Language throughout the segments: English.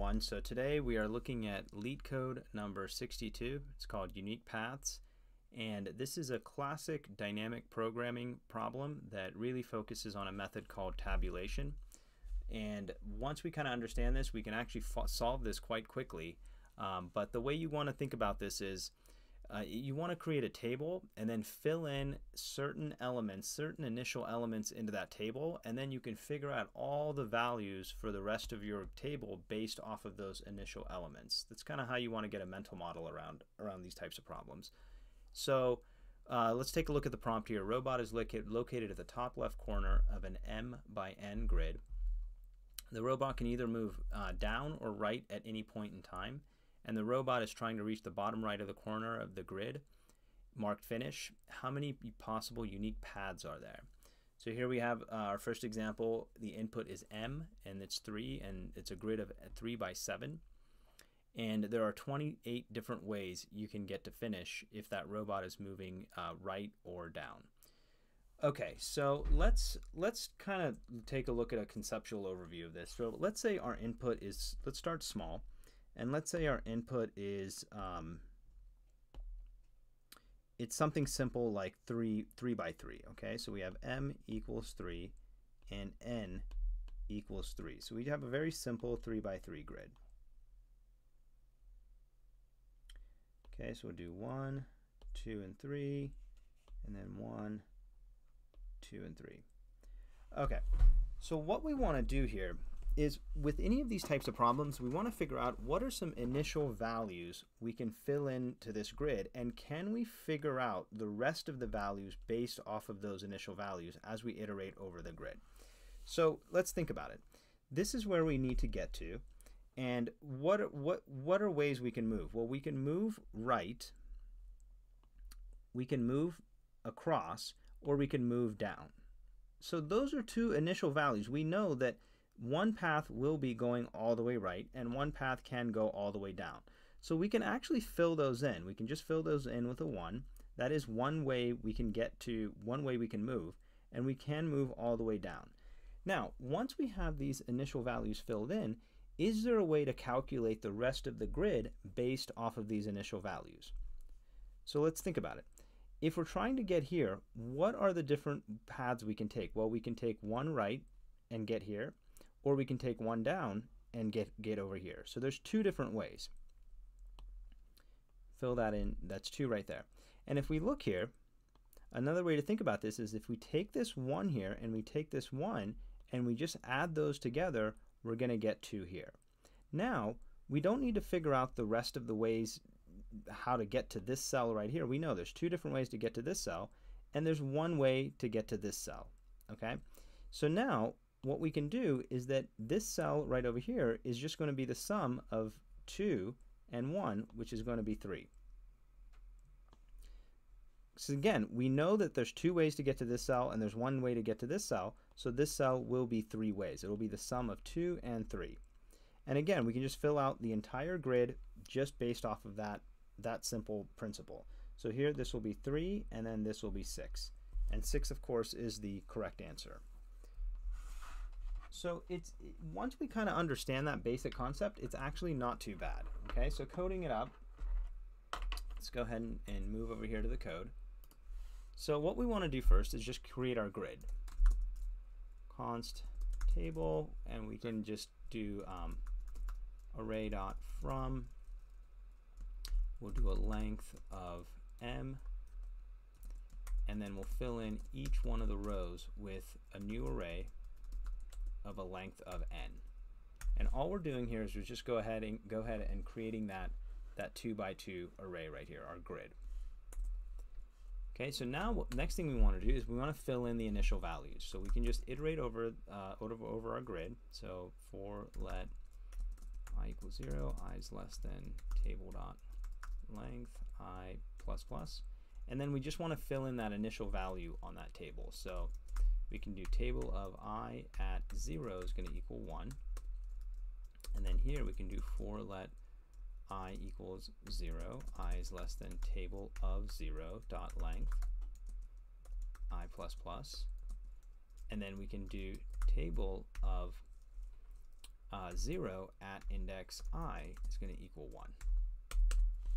everyone. So today we are looking at LeetCode number 62. It's called Unique Paths. And this is a classic dynamic programming problem that really focuses on a method called tabulation. And once we kind of understand this, we can actually solve this quite quickly. Um, but the way you want to think about this is uh, you want to create a table and then fill in certain elements, certain initial elements into that table, and then you can figure out all the values for the rest of your table based off of those initial elements. That's kind of how you want to get a mental model around, around these types of problems. So uh, let's take a look at the prompt here. Robot is located, at the top left corner of an M by N grid. The robot can either move uh, down or right at any point in time and the robot is trying to reach the bottom right of the corner of the grid marked finish, how many possible unique paths are there? So here we have uh, our first example. The input is M and it's 3 and it's a grid of 3 by 7. And there are 28 different ways you can get to finish if that robot is moving uh, right or down. Okay, so let's let's kind of take a look at a conceptual overview of this. So let's say our input is, let's start small. And let's say our input is, um, it's something simple like 3, 3 by 3, okay? So we have m equals 3 and n equals 3. So we have a very simple 3 by 3 grid. Okay, so we'll do 1, 2, and 3, and then 1, 2, and 3. Okay, so what we want to do here is with any of these types of problems, we want to figure out what are some initial values we can fill in to this grid, and can we figure out the rest of the values based off of those initial values as we iterate over the grid. So let's think about it. This is where we need to get to, and what, what, what are ways we can move? Well, we can move right, we can move across, or we can move down. So those are two initial values. We know that one path will be going all the way right and one path can go all the way down. So we can actually fill those in. We can just fill those in with a 1. That is one way we can get to, one way we can move, and we can move all the way down. Now, once we have these initial values filled in, is there a way to calculate the rest of the grid based off of these initial values? So let's think about it. If we're trying to get here, what are the different paths we can take? Well, we can take one right and get here or we can take one down and get, get over here. So there's two different ways. Fill that in, that's two right there. And if we look here, another way to think about this is if we take this one here and we take this one and we just add those together, we're going to get two here. Now, we don't need to figure out the rest of the ways how to get to this cell right here. We know there's two different ways to get to this cell, and there's one way to get to this cell. Okay? So now what we can do is that this cell right over here is just going to be the sum of 2 and 1, which is going to be 3. So again, we know that there's two ways to get to this cell and there's one way to get to this cell, so this cell will be three ways. It will be the sum of 2 and 3. And again, we can just fill out the entire grid just based off of that, that simple principle. So here this will be 3 and then this will be 6. And 6 of course is the correct answer. So it's once we kind of understand that basic concept, it's actually not too bad. Okay, so coding it up, let's go ahead and, and move over here to the code. So what we want to do first is just create our grid. Const table, and we can just do um, array dot from. We'll do a length of m, and then we'll fill in each one of the rows with a new array of a length of n. And all we're doing here is we just go ahead and go ahead and creating that that two by two array right here, our grid. Okay, so now what, next thing we want to do is we want to fill in the initial values. So we can just iterate over uh, over, over our grid. So for let i equals zero, i is less than table dot length i plus plus, and then we just want to fill in that initial value on that table. So we can do table of i at 0 is going to equal 1. And then here we can do for let i equals 0, i is less than table of 0 dot length i plus plus. And then we can do table of uh, 0 at index i is going to equal 1.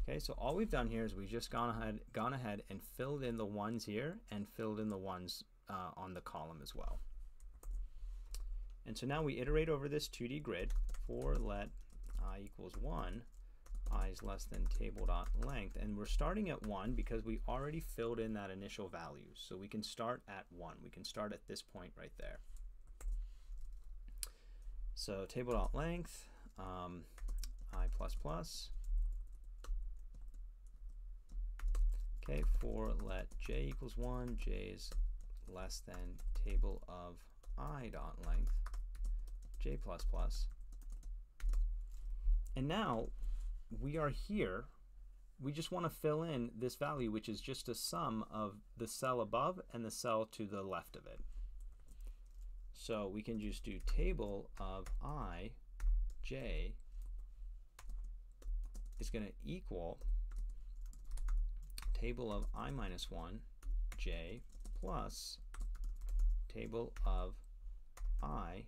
Okay, so all we've done here is we've just gone ahead, gone ahead and filled in the ones here and filled in the ones uh, on the column as well. And so now we iterate over this 2D grid for let i equals 1, i is less than table dot length, and we're starting at 1 because we already filled in that initial value. So we can start at 1. We can start at this point right there. So table dot length, um, i plus plus. Okay, for let j equals 1, j is less than table of i dot length, j plus plus. And now we are here. We just want to fill in this value, which is just a sum of the cell above and the cell to the left of it. So we can just do table of i, j is going to equal table of i minus 1, j plus table of i,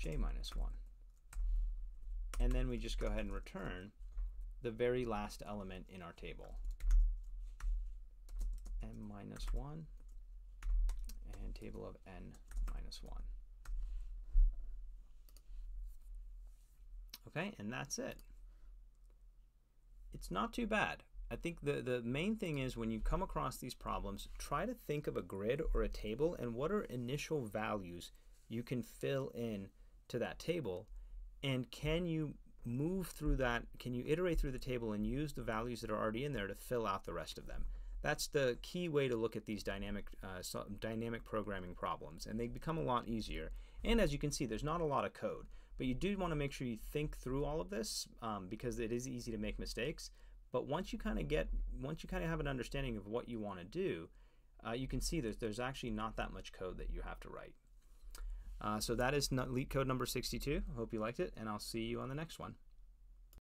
j minus 1. And then we just go ahead and return the very last element in our table. n minus 1 and table of n minus 1. Okay, and that's it. It's not too bad. I think the, the main thing is when you come across these problems, try to think of a grid or a table and what are initial values you can fill in to that table and can you move through that, can you iterate through the table and use the values that are already in there to fill out the rest of them? That's the key way to look at these dynamic, uh, so dynamic programming problems, and they become a lot easier. And as you can see, there's not a lot of code, but you do want to make sure you think through all of this um, because it is easy to make mistakes. But once you kind of get, once you kind of have an understanding of what you want to do, uh, you can see there's, there's actually not that much code that you have to write. Uh, so that is LeetCode number 62. Hope you liked it, and I'll see you on the next one.